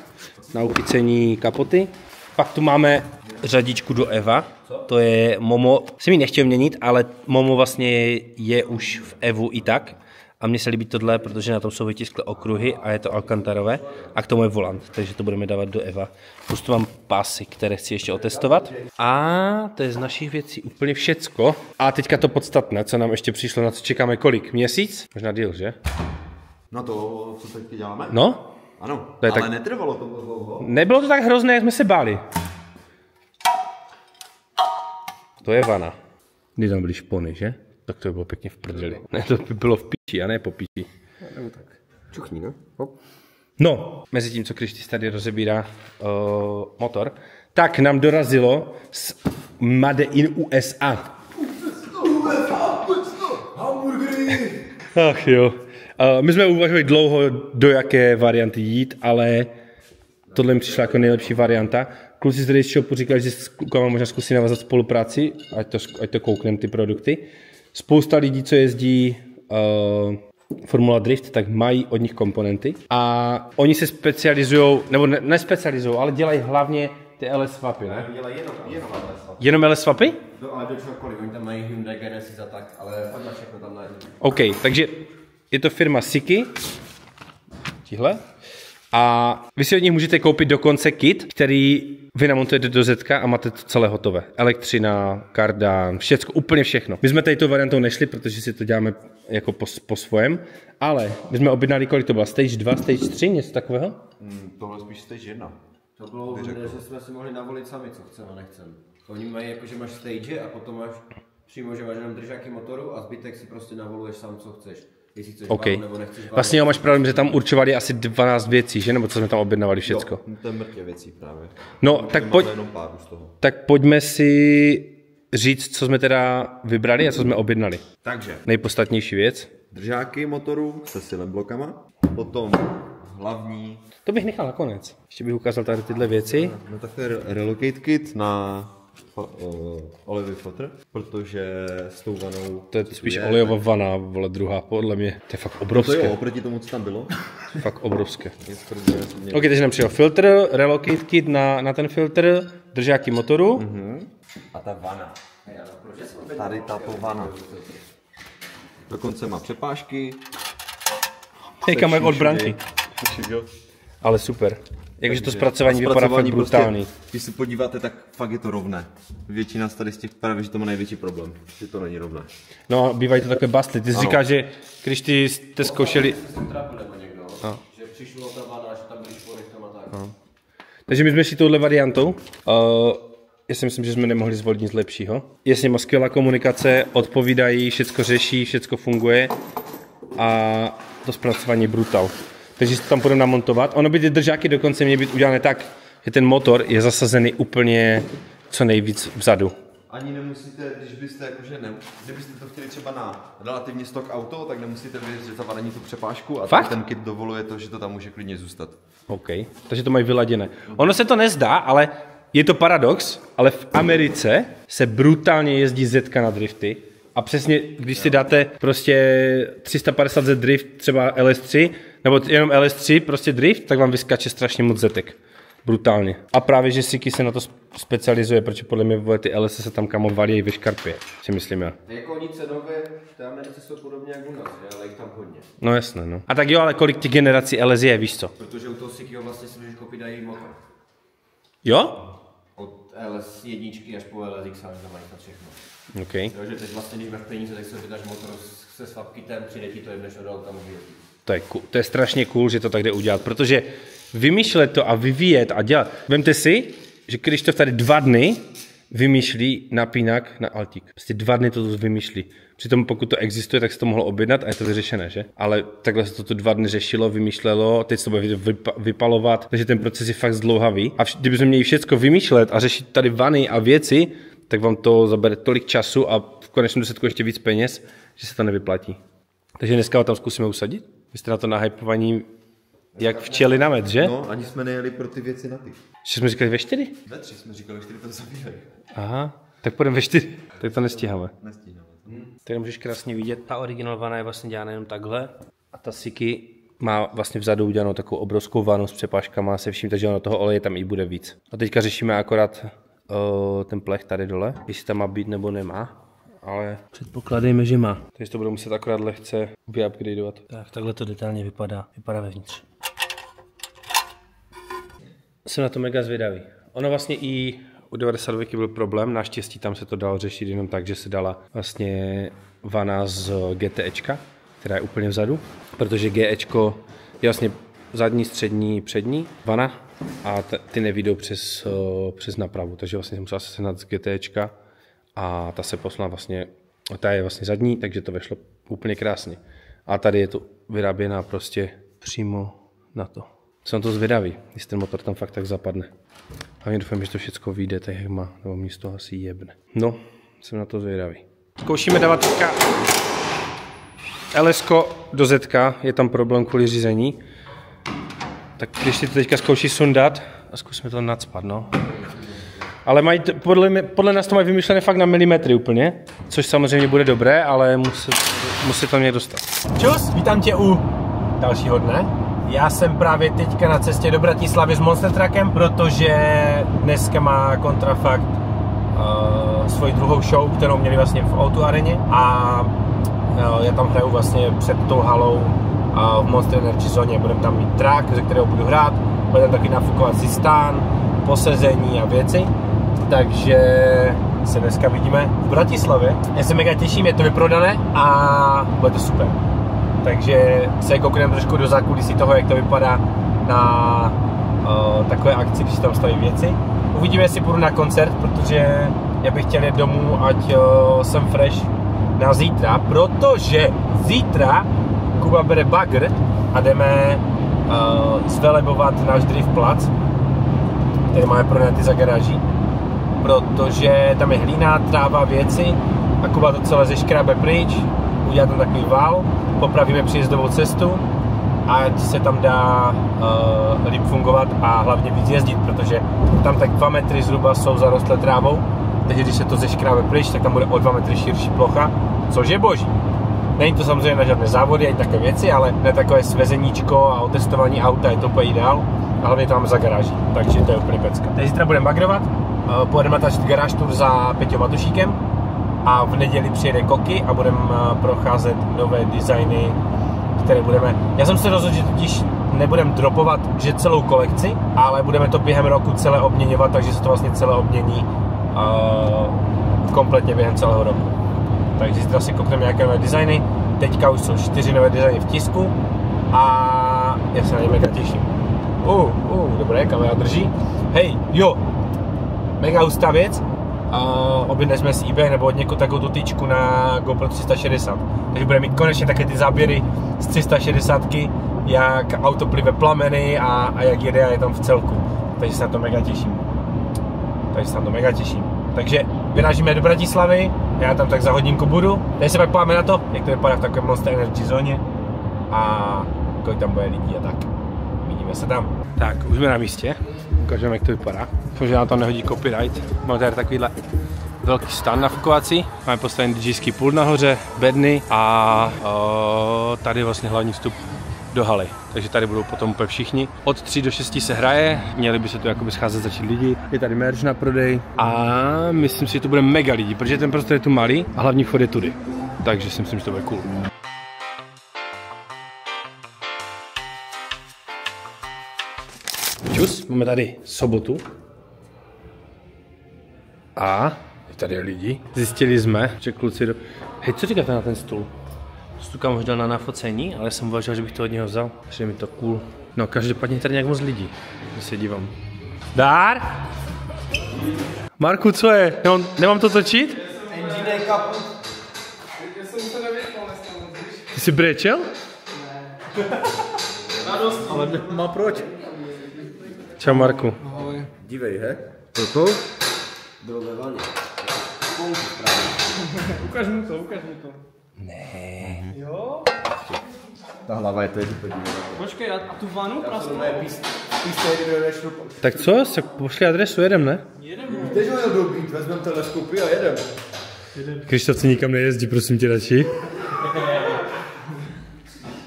na uchycení kapoty. Pak tu máme řadičku do Eva, to je Momo, jsem ji nechtěl měnit, ale Momo vlastně je už v Evu i tak. A mně se líbí tohle, protože na tom jsou vytisklé okruhy a je to alkantarové a k tomu je volant, takže to budeme dávat do Eva. Plus tu mám pásy, které chci ještě otestovat. A to je z našich věcí úplně všecko. A teďka to podstatné, co nám ještě přišlo, na co čekáme kolik? Měsíc? Možná díl, že? No to, co teď děláme? No, Ano, To je ale tak- netrvalo to dlouho. Nebylo to tak hrozné, jak jsme se báli. To je vana. Kdy tam byly špony, že? Tak to by bylo pěkně v prdeli. Ne, to by bylo v piči a ne po piči. Čuchni, no. Hop. No, mezi tím, co Krištis tady rozebírá uh, motor, tak nám dorazilo z Made in USA. Ach jo. Uh, my jsme uvažovali dlouho, do jaké varianty jít, ale tohle mi přišla jako nejlepší varianta. Kluci z Race Shopu říkali, že s klukama možná zkusí navazat spolupráci, ať to, ať to koukneme ty produkty. Spousta lidí, co jezdí uh, Formula Drift, tak mají od nich komponenty a oni se specializují, nebo ne, nespecializují, ale dělají hlavně ty LS swapy, ne? Dělají jenom, jenom LS. Jenom LS swapy? Do, ale do čehokoliv, oni tam mají Hyundai Genesis a tak, ale fakt na všechno tam najdu. OK, takže je to firma Siki, tihle, a vy si od nich můžete koupit dokonce kit, který vy namontujete do Zetka a máte to celé hotové. Elektřina, kardán, všecko, úplně všechno. My jsme tady tu variantou nešli, protože si to děláme jako po, po svojem, ale my jsme objednali, kolik to bylo, stage 2, stage 3, něco takového? Mm, tohle spíš stage 1. To bylo, že jsme si mohli navolit sami, co chceme a nechceme. Oni mají jako, že máš stage a potom máš přímo, že máš jenom držáky motoru a zbytek si prostě navoluješ sám, co chceš. Jestli chceš OK. valve nebo nechceš. Vlastně jo, máš pravdu, že tam určovali asi 12 věcí, že? Nebo co jsme tam objednávali všecko. Jo, to je mrtě věcí právě. No, tak Máme pojď, tak pojďme si říct, co jsme teda vybrali a co jsme objednali. Takže, Nejpodstatnější věc. držáky motoru se silem blokama, potom hlavní, To bych nechal nakonec. Ještě bych ukázal tady tyhle věci. no tak to je relocate kit na olivy fotr, protože s tou vanou... To je spíš olejová vana, vole druhá, podle mě. To je fakt To obrovské. jo, oproti tomu, co tam bylo. (laughs) Fakt obrovské. Je OK, takže nám přijel filtr, relocate kit na, na ten filtr, držáky motoru. Mm-hmm. A ta vana. Tady tato vana. Dokonce má přepážky. Hej, kam jak od branky. Ale super. Jakože to zpracování vypadá fakt Zpracování brutální. Prostě, když se podíváte, tak fakt je to rovné. Většina z tady z těch právě, že to má největší problém, že to není rovné. No, bývají to takové bastly. Ty jsi Ano. říkáš, že když ty jste zkoušeli... Že přišlo ta vana, že tam byly špory v tom a tak. Takže my jsme šli touhle variantou. Uh, já si myslím, že jsme nemohli zvolit nic lepšího. Je s nimi skvělá komunikace, odpovídají, všecko řeší, všecko funguje a to zpracování je brutal. Takže si to tam budeme namontovat. Ono by ty držáky dokonce měly být udělané tak, že ten motor je zasazený úplně co nejvíc vzadu. Ani nemusíte, když byste, jakože ne, kdybyste to chtěli třeba na relativně stock auto, tak nemusíte vědět, že zavadaní tu přepážku a Fakt? ten kit dovoluje to, že to tam může klidně zůstat. OK, takže to mají vyladěné. Ono se to nezdá, ale je to paradox, ale v Americe se brutálně jezdí zetka na drifty a přesně, když si dáte prostě 350 Z drift, třeba LS3, nebo jenom LS3, prostě drift, tak vám vyskače strašně moc zetek. Brutálně. A právě, že Siki se na to specializuje, protože podle mě vole, ty LS se tam kamo valí ve škarpě, si myslím já. Jako oni cenově v té Americe jsou podobně jak u nás, ale jich tam hodně. No jasné, no. A tak jo, ale kolik těch generací LS je, víš co? Protože u toho Sikiho vlastně si můžeš koupit i motor. Jo? LS jedničky až po LSX až to mají na všechno. OK. Jo, že teď vlastně, když máš peníze, tak si vydáš motor se swapkitem, přijde ti to jedno, než od tam To je, cool. to je strašně cool, že to tak jde udělat, protože vymýšlet to a vyvíjet a dělat. Vemte si, že když to tady dva dny vymýšlí napínak na Altik. Prostě dva dny to vymýšlí. Přitom pokud to existuje, tak se to mohlo objednat a je to vyřešené, že? Ale takhle se to tu dva dny řešilo, vymýšlelo, teď se to bude vypa- vypalovat, takže ten proces je fakt zdlouhavý. A vš- kdybychom měli všechno vymýšlet a řešit tady vany a věci, tak vám to zabere tolik času a v konečném důsledku ještě víc peněz, že se to nevyplatí. Takže dneska ho tam zkusíme usadit? Vy jste na to nahypovaní jak včely na med, že? No. Ani jsme nejeli pro ty věci na ty. Že jsme říkali ve čtyři? Ve tři jsme říkali, čtyři to zabíhají. Aha, tak půjdeme ve čtyři. Tak to nestíháme. Nestíháme. Tady můžeš krásně vidět, ta original vana je vlastně dělána jenom takhle. A ta Siki má vlastně vzadu udělanou takovou obrovskou vanu s přepážkama se vším, takže ono toho oleje tam i bude víc. A teďka řešíme akorát uh, ten plech tady dole, jestli tam má být nebo nemá. Ale předpokládejme, že má. Takže to budou muset akorát lehce vyupgradeovat. Tak, takhle to detailně vypadá, vypadá vevnitř. Jsem na to mega zvědavý. Ono vlastně i u 92 byl problém, naštěstí tam se to dalo řešit jenom tak, že se dala vlastně vana z GTEčka, která je úplně vzadu, protože GEčko je vlastně zadní, střední, přední vana a ty nevídou přes, přes napravu, takže vlastně jsem musel se sehnat z GTEčka a ta se poslala vlastně, ta je vlastně zadní, takže to vešlo úplně krásně. A tady je to vyráběná prostě přímo na to. Jsem to zvědavý, jestli ten motor tam fakt tak zapadne. Hlavně doufám, že to všechno vyjde tak, jak má, nebo mě toho asi jebne. No, jsem na to zvědavý. Zkoušíme dávat teďka ls do Z, je tam problém kvůli řízení. Tak když si to teďka zkouší sundat a zkusíme to nadspat, no. Ale mají, podle, mě, podle nás to mají vymyšlené fakt na milimetry úplně, což samozřejmě bude dobré, ale musí, musí to mě dostat. Čus, vítám tě u dalšího dne. Já jsem právě teďka na cestě do Bratislavy s Monster Truckem, protože dneska má Kontrafakt uh, svoji druhou show, kterou měli vlastně v Auto areně a uh, já tam hraju vlastně před tou halou uh, v Monster Energy zóně. Budem tam mít track, ze kterého budu hrát, bude tam taky nafukovací stán, posezení a věci. Takže se dneska vidíme v Bratislavě. Já se mega těším, je to vyprodané a bude to super. Takže se koukneme trošku do zákulisí toho, jak to vypadá na uh, takové akci, když tam staví věci. Uvidíme, jestli půjdu na koncert, protože já bych chtěl jít domů, ať uh, jsem fresh na zítra, protože zítra Kuba bere bagr a jdeme uh, zvelebovat náš drift plac, který máme pronajatý za garáží, protože tam je hlína, tráva, věci a Kuba to celé zeškrábe pryč, udělá tam takový val, popravíme příjezdovou cestu, ať se tam dá uh, líp fungovat a hlavně víc jezdit, protože tam tak 2 metry zhruba jsou zarostlé trávou, takže když se to zeškrábe pryč, tak tam bude o 2 metry širší plocha, což je boží. Není to samozřejmě na žádné závody ani také věci, ale na takové svezeníčko a otestování auta je to úplně ideál. A hlavně to máme za garáží, takže to je úplně pecka. Takže zítra budeme bagrovat, pojedeme natáčet garáž tour za Peťou Matušíkem a v neděli přijede Koky a budeme uh, procházet nové designy, které budeme... Já jsem se rozhodl, že totiž nebudeme dropovat, že celou kolekci, ale budeme to během roku celé obměňovat, takže se to vlastně celé obmění uh, kompletně během celého roku. Takže zítra si koukneme nějaké nové designy. Teďka už jsou čtyři nové designy v tisku a já se na ně mega těším. Uh, uh, dobré, kamera drží. Hej, jo, mega hustá věc. Uh, objednali jsme z eBay nebo od někoho takovou tyčku na GoPro 360. Takže budeme mít konečně také ty záběry z 360, jak auto plive plameny a, a jak jede a je tam v celku. Takže se na to mega těším. Takže se na to mega těším. Takže vyrážíme do Bratislavy, já tam tak za hodinku budu. Teď se pak pojáme na to, jak to vypadá v takové Monster Energy zóně a kolik tam bude lidí a tak. Vidíme se tam. Tak, už jsme na místě. Ukážeme, jak to vypadá. Doufám, že nám tam nehodí copyright. Máme tady takovýhle velký stan nafukovací. Máme postavený DJský pult nahoře, bedny a o, tady je vlastně hlavní vstup do haly. Takže tady budou potom úplně všichni. Od 3 do 6 se hraje, měli by se tu jakoby scházet začít lidi. Je tady merch na prodej a myslím si, že to bude mega lidí, protože ten prostor je tu malý a hlavní vchod je tudy. Takže si myslím, že to bude cool. Čus, máme tady sobotu. A je tady lidi. Zjistili jsme, že kluci do... Hej, co říkáte na ten stůl? Stuka možná na nafocení, ale jsem uvažoval, že bych to od něho vzal. Přijde mi to cool. No, každopádně je tady nějak moc lidí, když se dívám. Dár? Marku, co je? Nemám, nemám to točit? Ty jsi brečel? (laughs) Ale má proč? Čau Marku. Dívej, he? Toto? Bylo ve vaně. (laughs) Ukaž mu to, ukaž mu to. Ta hlava je to je úplně divná. Počkej, a tu vanu jdeš Tak co? Tak pošli adresu, jedem, ne? Teď ho dobít, vezmeme teleskopy a jedem. Krištofci nikam nejezdí, prosím tě radši.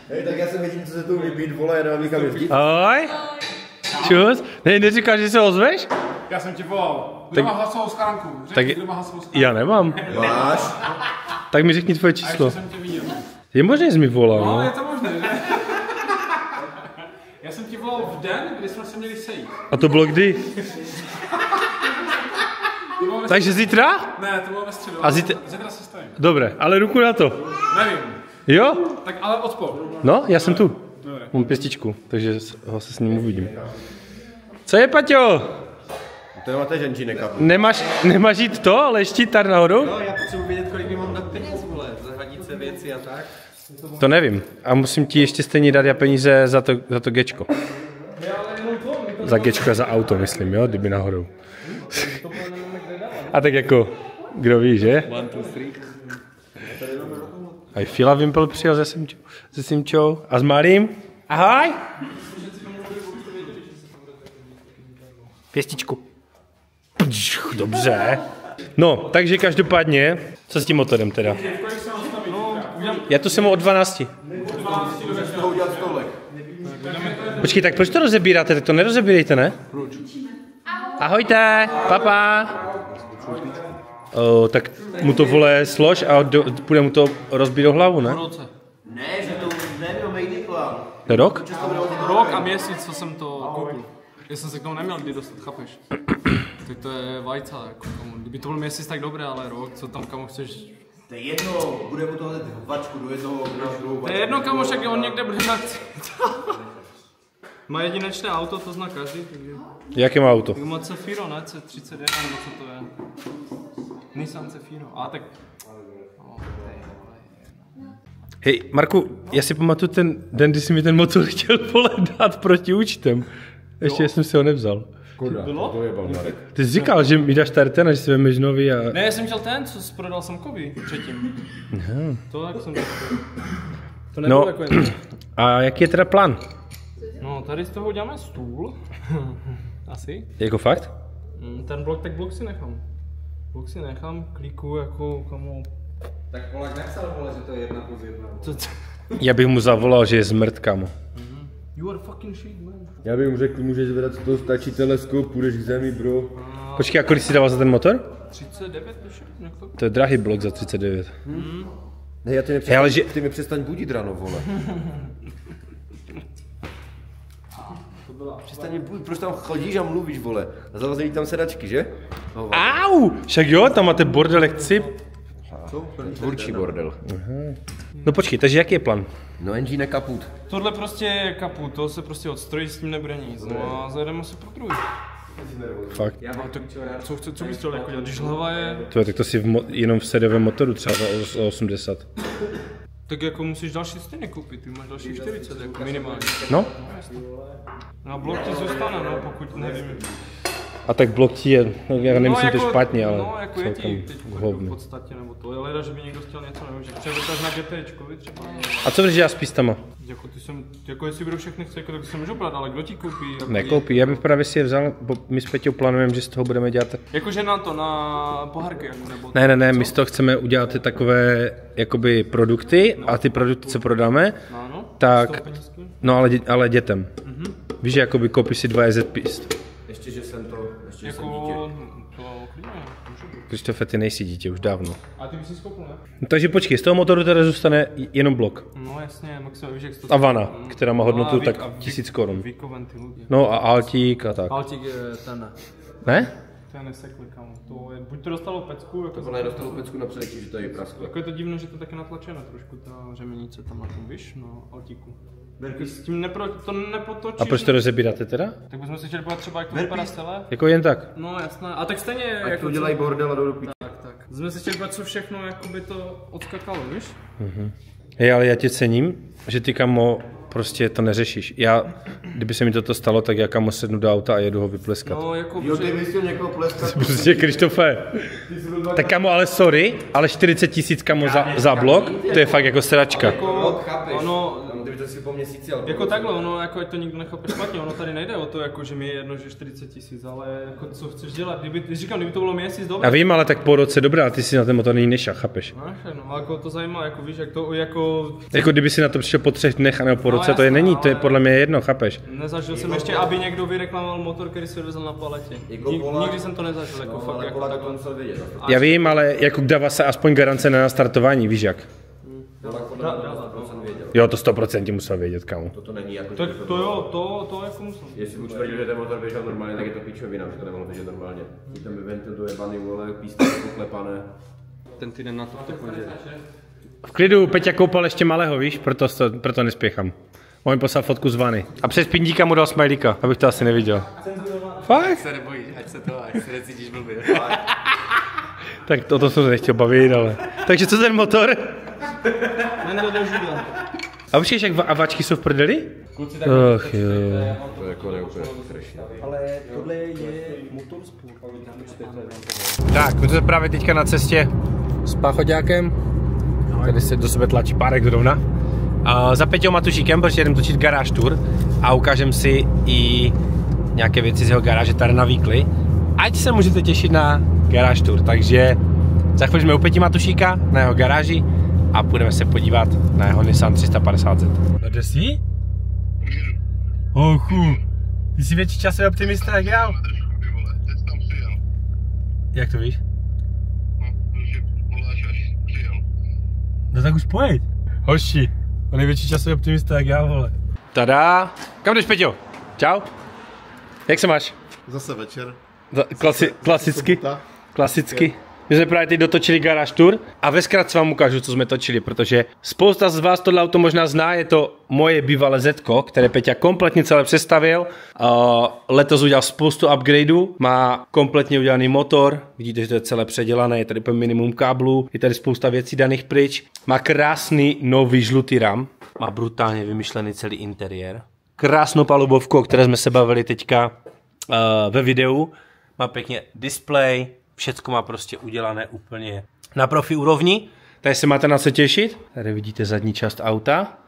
Hej, tak já jsem jediný, co se tu vybít, vole, jedeme někam jezdit. Ahoj. Čus? Ne, neříkáš, že se ozveš? Já jsem ti volal. Kdo Tak- má hlasovou schránku? Řekni, Tak kdo má hlasovou schránku. já nemám. Máš? Tak mi řekni tvoje A číslo. ještě jsem tě viděl. Je možné, že jsi mi volal, No, je no? to možné, že? (laughs) Já jsem ti volal v den, kdy jsme se měli sejít. A to bylo kdy? To Takže zítra? Ne, to bylo ve středu. A zítra- Zítra se stavím. Dobré, ale ruku na to. Nevím. Jo? Tak ale odpor. No, já jsem tu. Dobré. Mám pěstičku, takže ho se s ním uvidím. Co je, Paťo? To nemáte ženčí kapu. Nemáš, nemáš jít to, leštít tady nahoru? No, já potřebuji vědět, kolik mi mám dát peněz, vole, za hranice věci a tak. To nevím. A musím ti ještě stejně dát já peníze za to, za to gečko. Za gečko a za auto, myslím, jo, kdyby náhodou. A tak jako, kdo ví, že? A i Fila Wimpel přijel se, Simčou, se Simčou. A s Marím? Ahoj! Pěstičku. Dobře. No, takže každopádně, co s tím motorem teda? No, Já tu jsem od 12. Z toho udělat stolek. Počkej, tak proč to rozebíráte? Tak to nerozebírejte, ne? Ahojte, papa. O, tak mu to vole slož a do, půjde mu to rozbít do hlavu, ne? Ne, že to nebyl made plán. To je rok? Rok a měsíc, co jsem to koupil. Já jsem se k tomu neměl kdy dostat, chápeš? (clears throat) Tak to je vajca, jako kamo. Kdyby to byl měsíc, tak dobré, ale rok, co tam kamo chceš? To je jedno, bude mu to hledat vačku do jednoho, do druhou To je jedno kamo, však on někde bude na (laughs) Má jedinečné auto, to zná každý, takže... Jaké má auto? Má Cefiro, ne? C31, nebo co to je? Nissan Cefiro. A tak... Hej, Marku, já si pamatuju ten den, kdy jsi mi ten motor (laughs) chtěl vole dát proti účtem. Ještě jsem si ho nevzal. Bylo? To je Balmarek. Ty jsi říkal, že mi dáš tady ten a že si vemeš nový a... Ne, já jsem chtěl ten, co jsi prodal Samkovi předtím. To jak jsem To nebylo No. jako jen. A jaký je teda plán? No, tady z toho uděláme stůl. (laughs) Asi. Jako fakt? Mm, Ten blok, tak blok si nechám. Blok si nechám, kliku jako komu... Tak Polak nepsal, vole, že to je jedna plus jedna. Co, co? Já bych mu zavolal, že je zmrt, kámo. You are fucking shit, man. Já bych mu řekl, můžeš zvedat, co to stačí teleskop, půjdeš k zemi, bro. Počkej, a kolik jsi dával za ten motor? 39 tuším, jak to? To je drahý blok za 39. Ne, já ty mi přestaň, ale že- ty mi přestaň budit ráno, vole. Přestaň mě budit, proč tam chodíš a mluvíš, vole? A zalazení tam sedačky, že? No, Au! Však jo, tam máte bordel jak cip. Tvůrčí bordel. No počkej, takže jaký je plán? No engine kaput. Tohle prostě je kaput, to se prostě odstrojí, s tím nebude nic. No a zajedeme se pro druhý. Fakt. No, tak co, chce, co bys chtěl jako dělat, když hlava je, To je, tak to si v mo- jenom v seriovém motoru třeba za os- 80. tak jako musíš další stejně koupit, ty máš další 40 jako minimálně. No, No a blok ti zůstane, no, pokud nevím. A tak blok ti je, no, já nemyslím to špatně, ale no, jako je ti teď jako v podstatě, nebo to je leda, že by někdo chtěl něco, nevím, že převrtáš na GTčkovi třeba. A co když já s pistama? Jako ty jsem, jako jestli kdo všechny chce, jako tak si můžu brát, ale kdo ti koupí? Jako Nekoupí, já bych právě si je vzal, bo my s Peťou plánujeme, že z toho budeme dělat Jakože na to, na pohárky, jako, nebo Ne, ne, ne, my z toho chceme udělat ty takové jakoby produkty a ty produkty, co prodáme, No, ano, tak, no ale, dě- ale dětem. Víš, že jakoby koupíš si dva EZ pist. Ještě, že jsem to, ještě že jsem dítě. Jako, to klidně. Krištofe, ty nejsi dítě už dávno. A ty bys si skoupil, ne? No, takže počkej, z toho motoru teda zůstane jenom blok. No jasně, maximálně, víš, jak to... A vana, která má hodnotu a vy- tak vy- tisíc korun. Výkoven ty lidi. No a altík a tak. Altík je ten, ne. Ne? Ten nesekli, kam. To je, buď to dostalo pecku, jako, To nedostalo pecku na předečí, že to je prasklo. jako je to divné, že to je taky natlačené trošku, ta řemenice tam na tom, víš, no, altíku. Jako s tím nepro, to nepotočíš. A proč to rozebíráte teda? Tak bychom si chtěli podívat třeba, jak to vypadá celé. Jako jen tak. No jasné, a tak stejně, Ať jako to dělají bordel a do píči. Tak, tak. Jsme si chtěli podívat, co všechno, jako by to odskakalo, víš? Hej, ale já tě cením, že ty kamo prostě to neřešíš. Já, kdyby se mi toto stalo, tak já kamo sednu do auta a jedu ho vypleskat. No, jako, Jo, ty bys někoho pleskat. Prostě Krištofe. Tak kamo, ale sorry, ale 40 tisíc kamo za, za blok, to je fakt jako sračka. jako, chápeš. ono, Kdyby to si po měsíci, ale Jako takhle, ono, jako ať to nikdo nechápe špatně, ono tady nejde o to, jako, že mi je jedno, že 40 tisíc, ale jako, co chceš dělat, kdyby, když říkám, kdyby to bylo měsíc, Já dobré. vím, ale tak po roce dobrá, ty si na ten motor není nešah, chápeš? No, no, jako to zajímá, jako víš, jak to, jako, Jako kdyby si na to přišel po třech dnech nebo po No, roce, to je není, to je podle mě jedno, chápeš? nezažil jsem ještě, aby někdo vyreklamoval motor, který se vezl na paletě. Jako Nik, nikdy jsem to nezažil, jako No, fakt, ale jako vědět. Já vím, ale jako dává se aspoň garance na nastartování, víš jak? Podle mě to 100% věděl. Jo, to 100% musel vědět, kamo. To to není jako, Tak by to jo, to, to jako musím. Jestli mu tvrdil, že ten motor běžel normálně, tak je to pičovina, že to nemohlo běžet normálně. Ti tam ventil dojebaný, vole, písky poklepané. Ten týden na to v té pondělí. V klidu, Peťa koupal ještě malého, víš, proto, to, proto nespěchám. On mi poslal fotku z vany. A přes pindíka mu dal smajlíka, abych to asi neviděl. Fakt? Se nebojí, ať se to, ať se necítíš blbě. Tak to, to jsem se nechtěl bavit, ale... Takže co ten motor? Jen do židla. A počkej, jak va- a váčky jsou v prdeli? Ach jo. To je jako neúplně frešné. Tak, my jsme právě teďka na cestě s Pachoďákem. Tady se do sebe tlačí párek zrovna. A za Peťou Matušíkem, protože jdem točit garáž tour a ukážem si i nějaké věci z jeho garáže tady na Víkli. Ať se můžete těšit na garáž tour, takže za chvíli jsme u Peti Matušíka na jeho garáži a půjdeme se podívat na jeho Nissan 350Z. No jde si? Ochu, ty jsi větší časový optimista jak já. Jak to víš? No tak už pojď. Hoši, on je větší časový optimista jak já, vole. Tada. Kam jdeš, Peťo? Čau. Jak se máš? Zase večer. Za- Klasi, klasicky. Klasicky. My jsme právě teď dotočili Garage Tour a ve zkratce vám ukážu, co jsme točili, protože spousta z vás tohle auto možná zná, je to moje bývalé Zetko, které Peťa kompletně celé přestavil. Uh, letos udělal spoustu upgradeů, má kompletně udělaný motor, vidíte, že to je celé předělané, je tady úplně minimum káblů, je tady spousta věcí daných pryč, má krásný nový žlutý ram, má brutálně vymyšlený celý interiér, krásnou palubovku, o které jsme se bavili teďka uh, ve videu, má pěkně display, všecko má prostě udělané úplně na profi úrovni. Tady se máte na co těšit. Tady vidíte zadní část auta.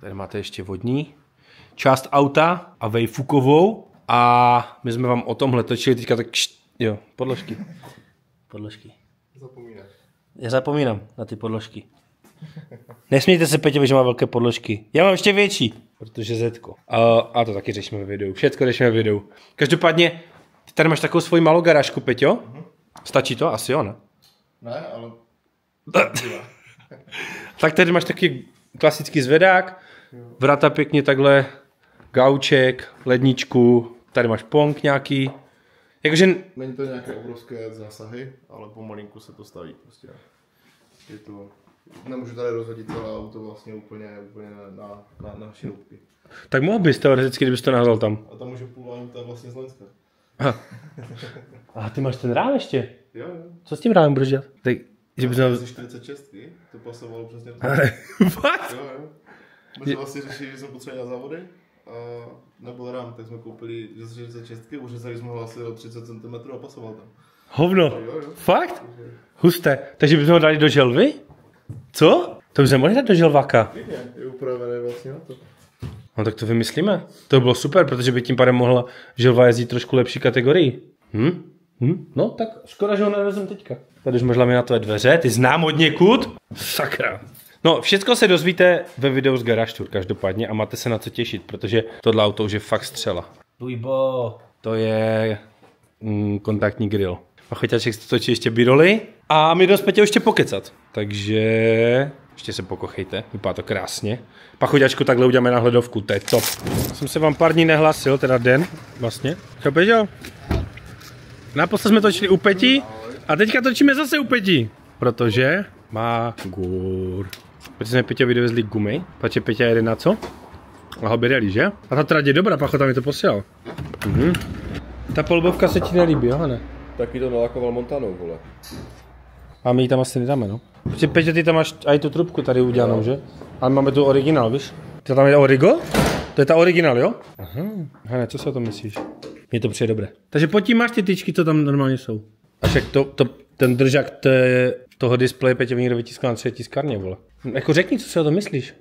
Tady máte ještě vodní část auta a vejfukovou. A my jsme vám o tomhle točili teďka tak, kšt, jo, podložky. Podložky. Zapomínáš. Já zapomínám na ty podložky. Nesmějte se, Peťovi, že má velké podložky. Já mám ještě větší, protože Zetko. A, a to taky řešíme ve videu. Všetko řešíme ve videu. Každopádně, tady máš takovou svoji malou garážku, Peťo? Stačí to? Asi jo, ne? Ne, ale (laughs) tak tady máš taky klasický zvedák, vrata pěkně takhle, gauček, ledničku, tady máš pong nějaký. Jakože není to nějaké obrovské zásahy, ale pomalinku se to staví prostě. Je to, nemůžu tady rozhodit celé auto vlastně úplně, úplně na, na, na šroubky. tak mohl bys teoreticky, kdybys to nahral tam. A tam už je půl auta vlastně z Lenska. A ty máš ten rám ještě? Jo, jo. Co s tím rámem budeš dělat? Tak, že bys měl... Ze 46, to pasovalo přesně to. (laughs) What? Jo, jo. My jsme vlastně řešili, že jsme potřebovali na závody a nebyl rám, tak jsme koupili ze 46, uřezali jsme ho asi o 30 cm a pasoval tam. Hovno. Jo, jo. Fakt? Husté. Takže bychom ho dali do želvy? Co? To bychom mohli dát do želváka. Vidně, je upravené vlastně na to. No tak to vymyslíme. To by bylo super, protože by tím pádem mohla želva jezdit trošku lepší kategorii. Hm? Hm? No tak škoda, že ho nevezem teďka. Tady už máš laminátové dveře, ty znám od někud. Sakra. No, všechno se dozvíte ve videu z Garage Tour každopádně a máte se na co těšit, protože tohle auto už je fakt střela. Lujbo. To je mm, kontaktní grill. Pachoťáček se točí ještě biroli a my jdeme ještě pokecat. Takže ještě se pokochejte, vypadá to krásně. Pachoťáčku takhle uděláme na hledovku, to je top. Jsem se vám pár dní nehlásil, teda den vlastně. Čau Peťo? Naposled jsme točili u Peti a teďka točíme zase u Peti. Protože má gur. Protože jsme Peťovi dovezli gumy, protože Peťa jede na co? Na hobby rally, že? A ta trať je dobrá, Pachota mi to posílal. Mhm. Ta polbovka se ti nelíbí, jo, ne? Taky to nalakoval Montanou, vole. A my ji tam asi nedáme, no. Protože Peťo, ty tam máš i tu trubku tady udělanou, že? Ale máme tu originál, víš? To tam je origo? To je ta originál, jo? Aha. Hane, co si o tom myslíš? Mně to přijde dobré. Takže pod tím máš ty tyčky, co tam normálně jsou. A však to, to, ten držák to je, toho displeje Peťo někdo vytiskal na tři tiskárně, vole. Jako řekni, co si o tom myslíš?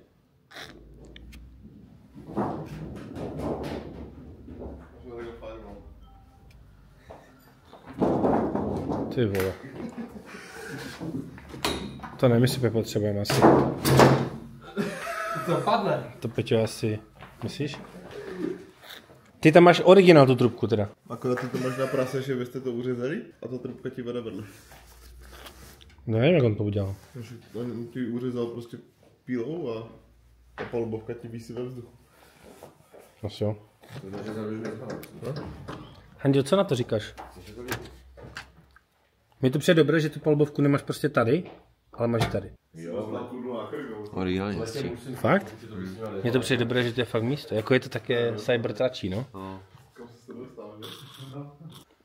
Ty vole. To nevím, jestli potřebujeme asi. To padne. To Peťo asi, myslíš? Ty tam máš originál tu trubku teda. Akorát ty to máš na prase, že vy jste to uřezali a ta trubka ti vede vedle. No nevím, jak on to udělal. Takže on ti uřezal prostě pílou a ta palubovka ti vísí ve vzduchu. Asi jo. Handio, co na to říkáš? Mi to přijde dobré, že tu palbovku nemáš prostě tady, ale máš tady. Originálně. Fakt? Mně to přijde dobré, že to je fakt místo. Jako je to také cybertračí, no.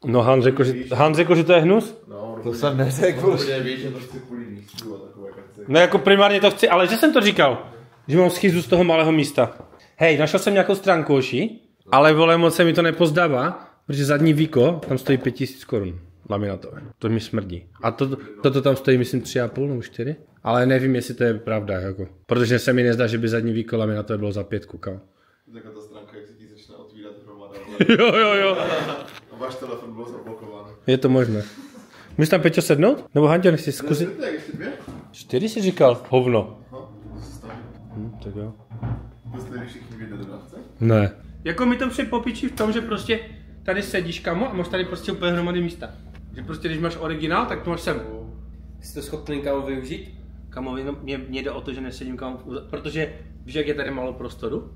No Han řekl, že, Han řekl, že to je hnus? To jsem neřekl. Protože víš, že to chci kvůli místu a takové kace. No jako primárně to chci, ale že jsem to říkal. Že mám schyzu z toho malého místa. Hej, našel jsem nějakou stránku oši, ale vole, moc se mi to nepozdává, protože zadní víko tam stojí 5000 korun laminatové. To mi smrdí. A to, toto tam stojí, myslím, 3,5 nebo 4. Ale nevím, jestli to je pravda, jako. Protože se mi nezdá, že by zadní víko laminatové bylo za pětku, kam. Taková ta stránka, jak se ti začne otvírat hromada. (laughs) Jo, jo, jo. A váš telefon byl zablokovaný. Je to možné. Můžeš tam Peťo sednout? Nebo Hanťo, nechci zkusit? Tak ještě dvě? Čtyři si říkal, hovno. Hm, tak jo. To jste všichni? Ne. Jako mi to přijde popičí v tom, že prostě tady sedíš kamo a máš tady prostě úplně hromady místa. Že prostě když máš originál, tak to máš sem. Jsi to schopný kámo využít? Kamo, jenom mě, mě jde o to, že nesedím kamo, úza- protože víš, jak je tady málo prostoru?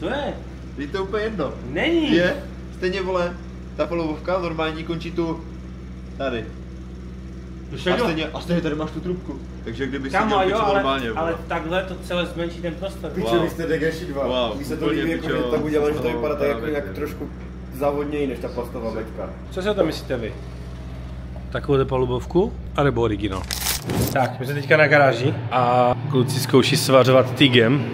Co je? Je to úplně jedno. Není. Je, stejně vole, ta polovovka normální končí tu tady. To A stejně, a stejně tady máš tu trubku. Takže kdyby si Kamo, dělal jo, ale, normálně, ale vole. takhle to celé zmenší ten prostor. Wow. Vy jste Degeši 2. Wow, Mně se to líbí, jako, že pičo. tak udělali, že to vypadá tak jako nějak trošku závodněji než ta plastová beďka. Co si o tom myslíte vy? Takovou palubovku, anebo originál? Tak, my jsme teďka na garáži a kluci zkouší svařovat tygem.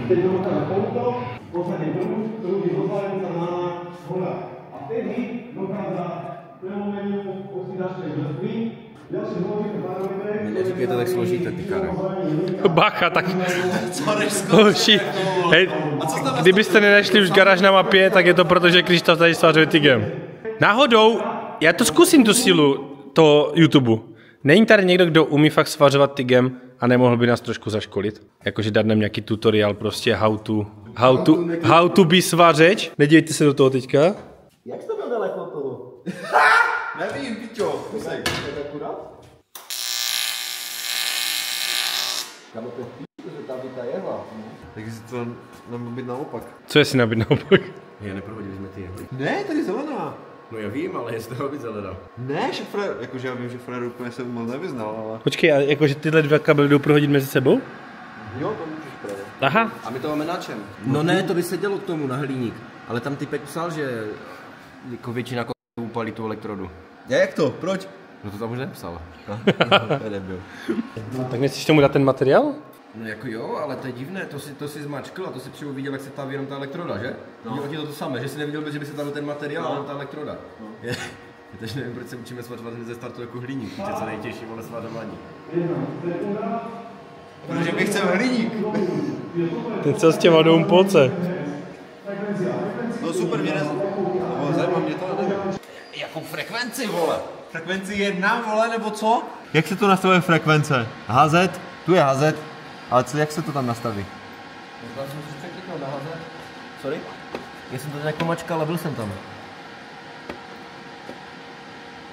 Neříkej to tak složité, ty kare. Bacha, tak... (laughs) (laughs) Hoši, hej, kdybyste nenašli už garáž na mapě, tak je to proto, že Krištof tady svařuje tygem. Náhodou, já to zkusím tu sílu, to YouTube. Není tady někdo, kdo umí fakt svařovat tygem a nemohl by nás trošku zaškolit? Jakože dát nám nějaký tutoriál prostě how to, how to, how to be svařeč. Nedívejte se do toho teďka. Jak jsi to byl daleko od toho? Nevím, pičo, kusek. Kámo, to je p***, že tam ta jehla. Tak si to nemohl být naopak. Co je si nabít naopak? Je, neprohodili jsme ty jehly. Ne, tady zelená. No já vím, ale je z toho být zelená. Ne, že Fred, jakože já vím, že Fred úplně se moc nevyznal, ale... Počkej, a jakože tyhle dva kabely jdou prohodit mezi sebou? Jo, to můžeš právě. Aha, A my to máme na čem? No ne, to by se dělo k tomu na hliník. Ale tam typek psal, že jako většina upalí tu elektrodu. Jak to? Proč? No to tam už nepsal. (laughs) To nebyl. tak nechceš tomu dát ten materiál? No jako jo, ale to je divné, to si, to si zmačkl a to si přímo viděl, jak se tam jenom ta elektroda, že? No. Viděl ti to to samé, že si neviděl, že by se tam ten materiál, no. ale ta elektroda. No. (laughs) Je, teď nevím, proč se učíme svařovat ze startu jako hliník, to je co nejtěžší, vole svařování. Protože my chceme hliník. Ten co s těma jdou polce. No super, mě nez... Zajímá mě to, nevím. Jakou frekvenci, vole? Frekvenci jedna, vole, nebo co? Jak se to nastavuje frekvence? HZ? Tu je HZ. Ale co, jak se to tam nastaví? Možná jsem si překliknul na haze. Sorry? Já jsem to jako mačkal, ale byl jsem tam.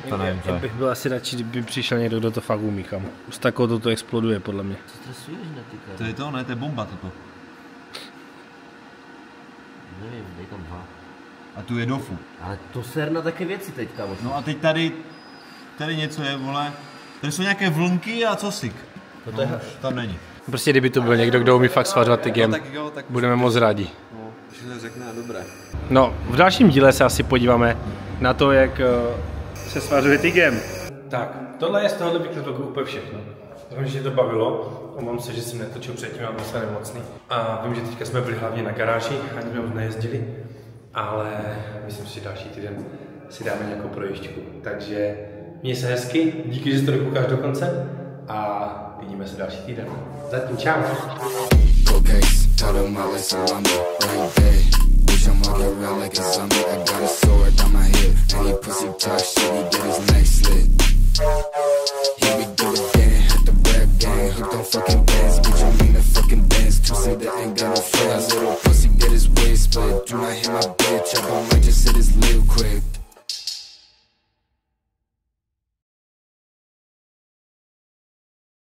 To nevím, co Já je. bych byl asi radši, kdyby přišel někdo, kdo to fakt umí, kam. Z takovou to, to exploduje, podle mě. Co stresuješ na ty To je to, ne? To je bomba toto. Nevím, dej tam dva. A tu je dofu. Ale to ser na také věci teď, kámo. No a teď tady, tady něco je, vole. Tady jsou nějaké vlnky a cosik. No to je... Už tam není. Prostě kdyby to byl někdo, kdo umí fakt svařovat jo, tak budeme moc rádi. No, že to řekne, dobré. No, v dalším díle se asi podíváme na to, jak eh, se svařuje tygem. Tak, tohle je z tohohle vyklidu úplně všechno. Doufám, že to bavilo. Omlouvám se, že jsem netočil předtím, a byl jsem nemocný. A vím, že teďka jsme byli hlavně na garáži, ani jsme moc nejezdili. Ale myslím si, že další týden si dáme nějakou projišťku. Takže měj se hezky, díky, že jsi to dokoukáš do konce a vidíme se další týden. Zatím čau. Tell them I day, wish I'm like a. I got a sword on my hip. Any pussy talk shit, he get his neck slit. Here we go again, hit the rap gang. Hooked on fucking bands, bitch, you mean the fucking bands. Say that ain't got no friends. Little pussy get his waist, but do not hit my